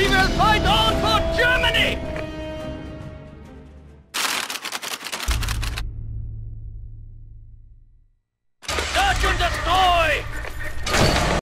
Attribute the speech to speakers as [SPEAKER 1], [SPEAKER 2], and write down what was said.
[SPEAKER 1] We will fight on!